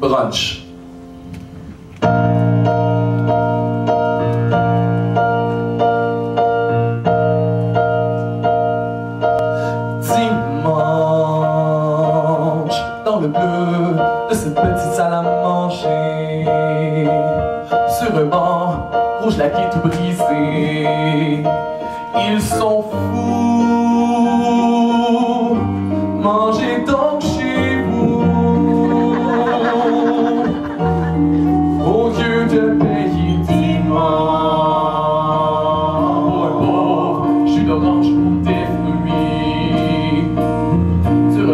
brunch. Dimanche, dans le bleu de cette petite salle à manger, sur un banc rouge laqué tout brisé, ils sont fous. Des fruits,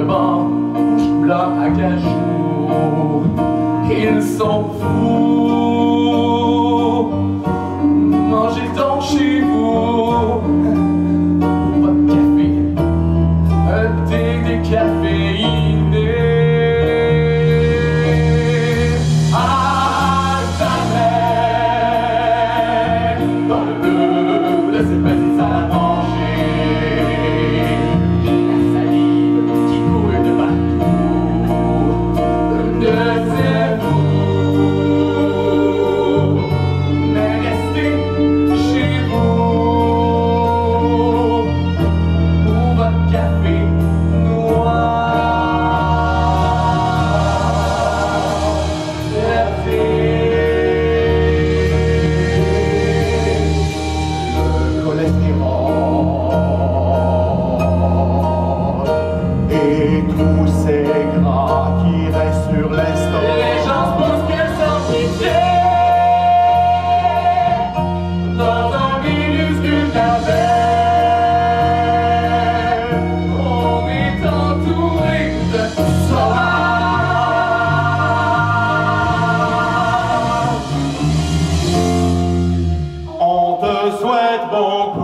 banc rouge blanc à cajou, ils sont fous. Tous ces gras qui restent sur l'estomac. Les gens se posent que sans quitter Dans un minuscule verbe On est entouré de sauvages. On te souhaite beaucoup